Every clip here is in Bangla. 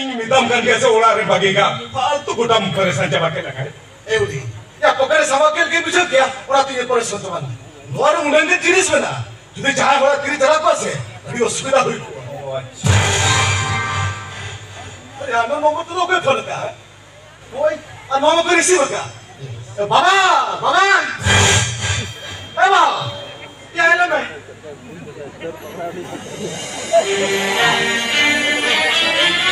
ᱤᱧ ᱢᱮᱛᱟᱢ ᱠᱟᱱ ᱜᱮᱭᱟ ᱥᱮ ᱚᱲᱟᱜ ᱨᱮ ᱵᱟᱹᱜᱤ ᱠᱟᱜ ᱯᱷᱟᱞᱛᱩ ᱜᱚᱴᱟᱢ ᱯᱟᱨᱮᱥᱟᱱ ᱪᱟᱵᱟ ᱠᱮᱫ ᱞᱮᱠᱟ ᱮᱣᱨᱤ ᱭᱟ ᱯᱚᱠᱟᱨᱮ ᱥᱟᱢᱟ ᱠᱮᱞ ᱜᱮ ᱵᱩᱡᱷᱟᱹᱣ ᱜᱮᱭᱟ ᱚᱲᱟᱜ ᱛᱤᱧ ᱯᱟᱨᱮᱥᱟᱱ ᱪᱟᱵᱟ ᱱᱚᱣᱟ ᱨᱮ ᱩᱱᱟᱹᱜ ᱜᱮ ᱡᱤᱱᱤᱥ ᱢᱮᱱᱟᱜᱼᱟ ᱡᱩᱫᱤ ᱡᱟᱦᱟᱸᱭ ᱦᱚᱲᱟᱜ ᱛᱤᱨᱤ ᱪᱟᱞᱟᱣ ᱠᱚᱜᱼᱟ ᱥᱮ ᱟᱹᱰᱤ ᱚᱥᱩᱵᱤᱫᱟ ᱦᱩᱭ ᱠᱚᱜᱼᱟ अरे आना नंबर तो कोई फोन का कोई आना नंबर रिसीव का बाबा बाबा ए बाबा क्या है ना मैं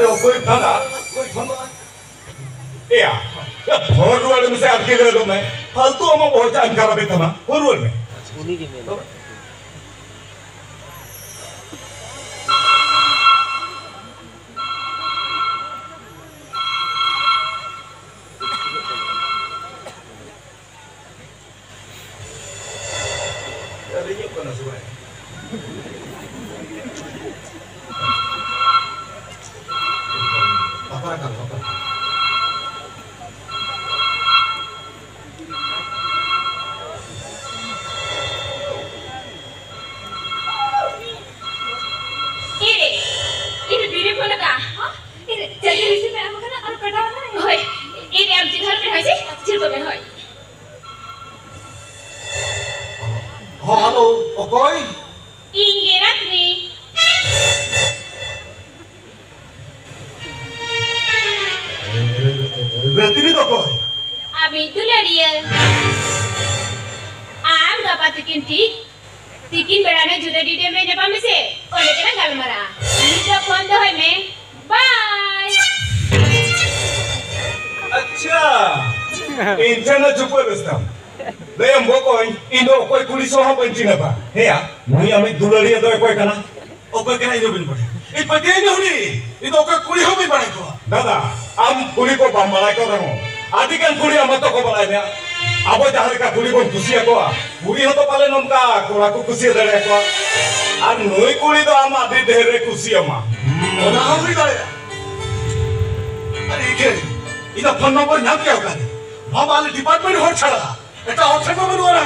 अरे कोई थाना कोई थाना ए आ ಹೊರಡುವ ನಿಮಿಷ ಅದಕ್ಕೆ ಇರೋದು ಹೊಲ್ತು ಅಮ್ಮ ಹೊರಟ ಅಂಕಾರ ಬೇಕಮ್ಮ ಹೊರಡುವ ಉನಿಗೆ ಮೇಲೆ மிதுலடியல் ஆம் கபா திக்கின் டிக் திக்கின் பெடானே ஜுதே டிடே மே ஜபா மிசே கொண்டே கன கல்மரா மிதா பந்த ஹை மே பாய் அச்சா ইন্টারনেট জুপর বসতাম লয়ম বকই ইনো কই কুলি সহ বঞ্চি নবা হেয়া মুই আমি দুলড়িয়া দয় কই কানা ও কই কেন ইনবিন পড়ে এই পতে নহলি ইনো কই কুলি হবি বাড়াই দাদা আম কুলি কো বাম বাড়াই কো রঙ ᱟᱹᱰᱤᱜᱟᱱ ᱠᱩᱲᱤ ᱟᱢᱟ ᱛᱚᱠᱚ ᱵᱟᱲᱟᱭ ᱢᱮ ᱟᱵᱚ ᱡᱟᱦᱟᱸ ᱞᱮᱠᱟ ᱠᱩᱲᱤ ᱵᱚᱱ ᱠᱩᱥᱤᱭᱟᱠᱚᱣᱟ ᱠᱩᱲᱤ ᱦᱚᱸᱛᱚ ᱯᱟᱞᱮ ᱱᱚᱝᱠᱟ ᱠᱚᱲᱟ ᱠᱚ ᱠᱩᱥᱤ ᱫᱟᱲᱮᱭᱟᱠᱚᱣᱟ ᱟᱨ ᱱᱩᱭ ᱠᱩᱲᱤ ᱫᱚ ᱟᱢ ᱟᱹᱰᱤ ᱰᱷᱮᱨ ᱮ ᱠᱩᱥᱤᱭᱟᱢᱟ ᱚᱱᱟ ᱦᱚᱸ ᱦᱩᱭ ᱫᱟᱲᱮᱭᱟᱜᱼᱟ ᱟᱨ ᱤᱠᱮ ᱤᱧᱟᱹᱜ ᱯᱷᱳᱱ ᱱᱚᱢᱵᱚᱨ ᱧᱟᱢ ᱠᱮᱭᱟ ᱚᱠᱟᱨᱮ ᱵᱟᱵᱟ ᱟᱞᱮ ᱰᱤᱯᱟᱨᱴᱢᱮᱱᱴ ᱦᱚᱲ ᱪᱷᱟᱲᱟ ᱮᱴᱟᱜ ᱦᱚᱲ ᱴᱷᱮᱱ ᱢᱟ ᱵᱟᱹᱱᱩᱜᱼᱟ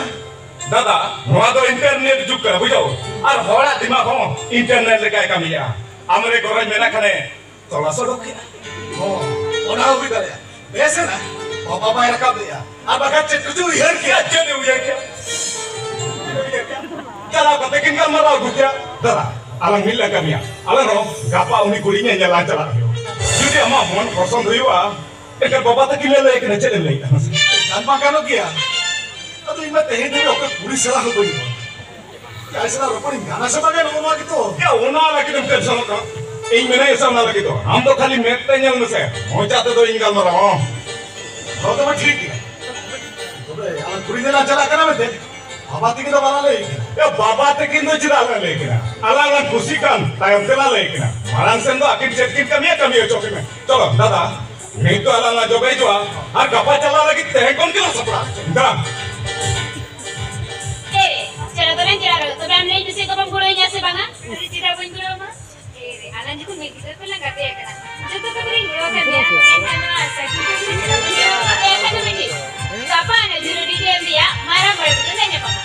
দাদা নোয়া তো ইন্টারনেট যুগ কানা বুঝাও আর হড়া দিমাগ হম ইন্টারনেট লেকায় কামিয়া আমরে গরাজ মেনা খানে তলাসো ডকে ও ওনা হুই দাঁড়িয়া Biasa bapak bayar papa ya. rekam dia. Ya. Apa kan setuju ya aja nih Tidak kia. Kalau kau bikin kamar aku kia, dah. Alhamdulillah kami ya. Alang roh, gapa uni kulinya nyala jalan. Jadi ya. ama mohon kosong riwa. Ya. Ikan eh, bapak tak lagi kena jalan lagi. Tanpa kano kia. Atau imat teh ini aku kuri salah aku Ya salah rupanya nggak nasi bagian rumah itu. Ya unah lagi dem kerja sama kau. ᱤᱧ ᱢᱮᱱᱟ ᱮᱥᱟᱢ ᱱᱟ ᱞᱟᱹᱜᱤᱫ ᱫᱚ ᱟᱢ ᱫᱚ ᱠᱷᱟᱹᱞᱤ ᱢᱮᱫ ᱛᱮ ᱧᱮᱞ ᱢᱮᱥᱮ ᱢᱚᱡᱟ ᱛᱮᱫᱚ ᱤᱧ ᱜᱟᱞᱢᱟᱨᱟᱣ ᱦᱚᱸ ᱛᱚᱵᱮ ᱴᱷᱤᱠ ᱜᱮᱭᱟ ᱛᱚᱵᱮ ᱟᱢ ᱠᱩᱲᱤ ᱫᱮᱱᱟ ᱪᱟᱞᱟᱜ ᱠᱟᱱᱟ ᱢᱮᱛᱮ বাবা থেকে তো বালা লাই এ বাবা থেকে কিন্তু চিরা আলা লাই কিনা আলা না খুশি কান তাই তেলা লাই কিনা মারান সেন তো আকিব চেটকিট কামিয়ে কামিয়ে চোখে মে চলো দাদা নেই তো আলা না জবাই জোয়া আর গাপা চালা লাগি তেহে কোন কিলো అలాంటి మీకు చదువుకున్న కథ ఎక్కడ చదువుకుని ఒక తప్ప అనేది మరం పడుతుంది అని చెప్పండి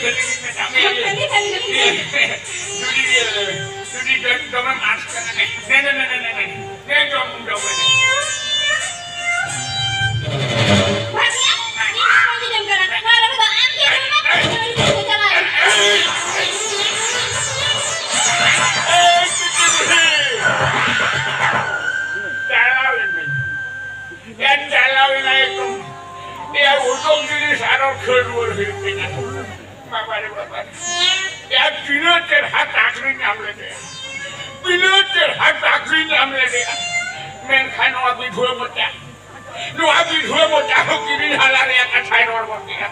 Yan dalaw na itong, yan utong dili sa araw kalwal Pilipinas. বাবারে বাবা त्या पिलोचे हात आखरी नामले दे पिलोचे हात आखरी नामले दे मैं खान वा भी धुए मोटा नो आ भी धुए मोटा हो किरी हाला रे का छाय नोर मोटिया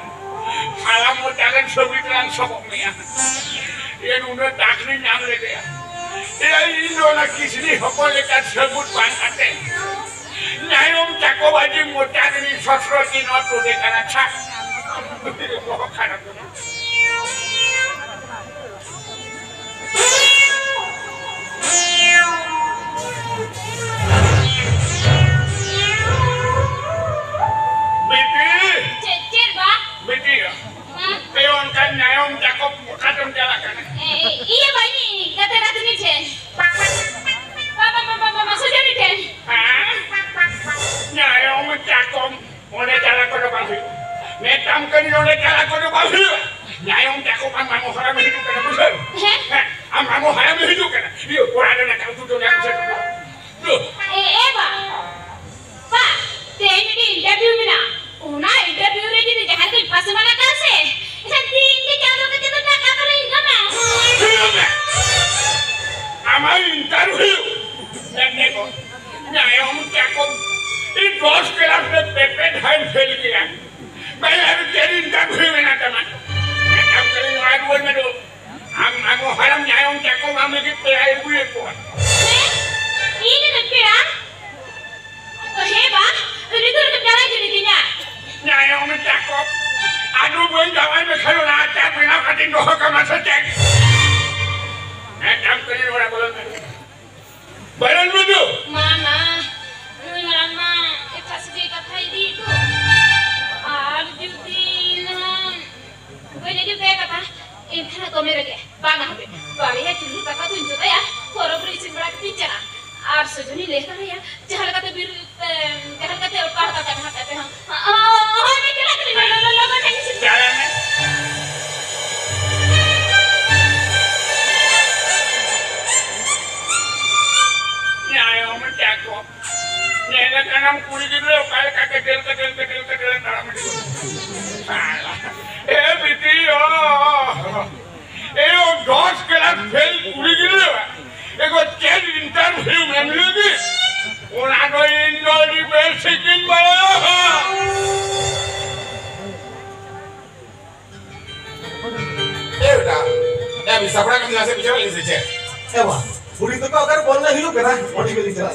हाला मोटा के छवि प्लान सब मिया ये उन्हें ताकरी नामले दे এই লোনা কিসনি সকলে তার সবুজ পান হাতে নাইম চাকোবাজি মোটারি শস্ত্র দিন তোদের কানা ছাড় খারাপ Ako me ನಮಗೆ ಪೇಳಾಯಿಗೂ ಇತ್ತು ಅದು ಬಂದು ಜವಾನ್ ಬೇಕಾದ್ರೆ ನಾ ಚಾಪ್ ಬಿಣ ಕಟ್ಟಿಂದು ಹೋಗ ಮಸತ್ತೆ ನಾ ಚಾಪ್ ಕರಿ ನೋಡ ಬರೋಣ ಬರೋಣ ಬಂದು ಮಾಮ ನಮ್ಮ ಫಸಲಿ ಕಥೆ ಇದೀತು ಆರ್ ಜುತಿ ಇಲ್ಲ ಕೊಯ್ಲಿಗೆ ಬೇಕಪ್ಪ ಇಂಥ ತೊಮೆರಗೆ ya, biru, ini kan kakak Eh, video. એનો દોષ કલાક ફેલ પૂરી ગયો એકો ચેજ ઇન્ટરવ્યુ મેમલી હતી ઓના તો ઇન્ડોરી બે સિકિન મળ્યો એવડા એ બી સફડા કમ નાસે બિચારા લીસે છે એવા પૂરી તો અગર બોલ ના હિલો કરા ઓડી ગલી ચલા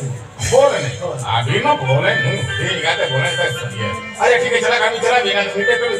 બોલે ને આ બીનો બોલે ને તે ગાતે બોલે અરે ઠીક છે ચલા કામ ચલા બીના મીટે કરી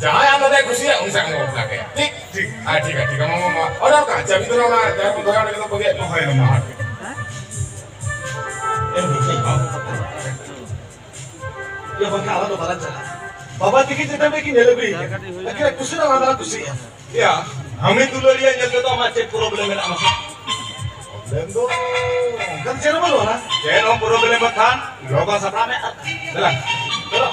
jangan ada kusi ya unsa ngomong lagi tik tik adik ah, adik kamu ngomong orang kaca itu orang ada untuk orang kita pakai mau kayak mana ya bang kalah tuh jalan bapak tiki cerita bikin ya lebih akhirnya kusi orang ada kusi ya ya kami dulu dia nyatu tuh macet problemnya nak. problem tuh kan cerita kan? malu lah cerita problem kan lokasi apa jalan jalan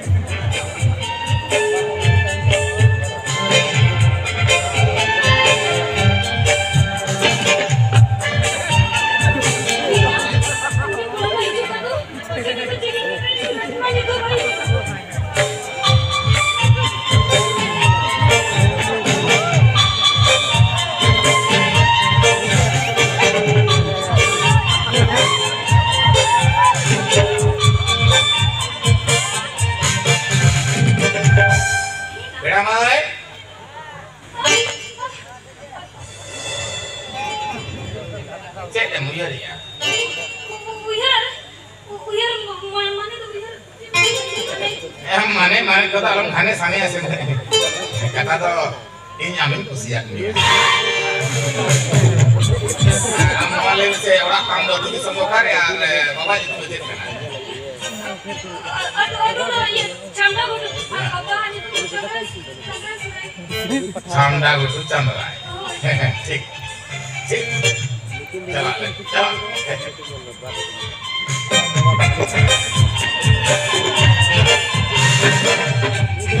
মানে মানে কথা অলপ ধানে চানে আছে কথাটো এই আমি কুচিয়াক আমালে সে ওরা কাম তুমি সমকারে আর বাবা যদি বুঝে না চামড়া গুটু চামড়া ঠিক ঠিক চালা চালা Música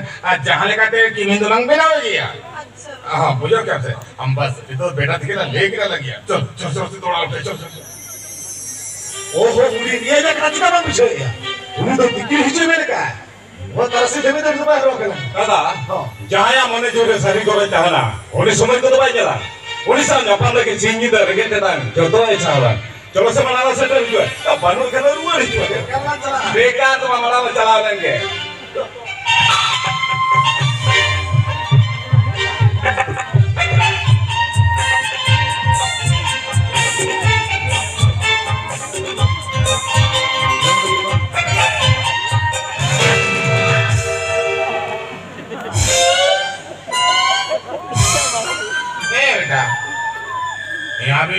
लेकर थे कि ᱞᱮᱠᱟᱛᱮ ᱠᱤᱢᱤᱱ बिना हो गया हाँ बुझो क्या थे हम बस ये तो बेटा दिखे ना ले लग गया चल चल चल से थोड़ा उठे चल चल हो उड़ी ये जा काची का बात पूछो गया उन्हें तो दिक्कत ही हिचे मेरे का वो तरह से देवे देवे समय रोके ना दादा या मने जोरे सरी को बेटा ना उन्हें समय को तो भाई चला उन्हें साल जापान के चिंगी दर के तेरा जो तो है चावल चलो से मनाला से डर जो है बनू के डर हुआ नहीं बेकार तो मनाला चला लेंगे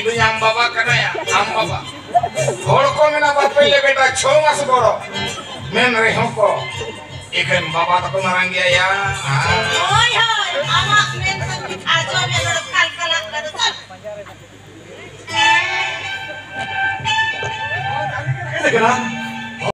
ইদুই আম বাবা কানায়া আম বাবা হড় কো মেনা বাপেলে বেটা 6 মাস বড় মেন রে হকো এখান বাবা তো মারাঙ্গিয়া ইয়া ওই হয় আমা মেন তো আজো মেন কাল কাল করে চল পাজারে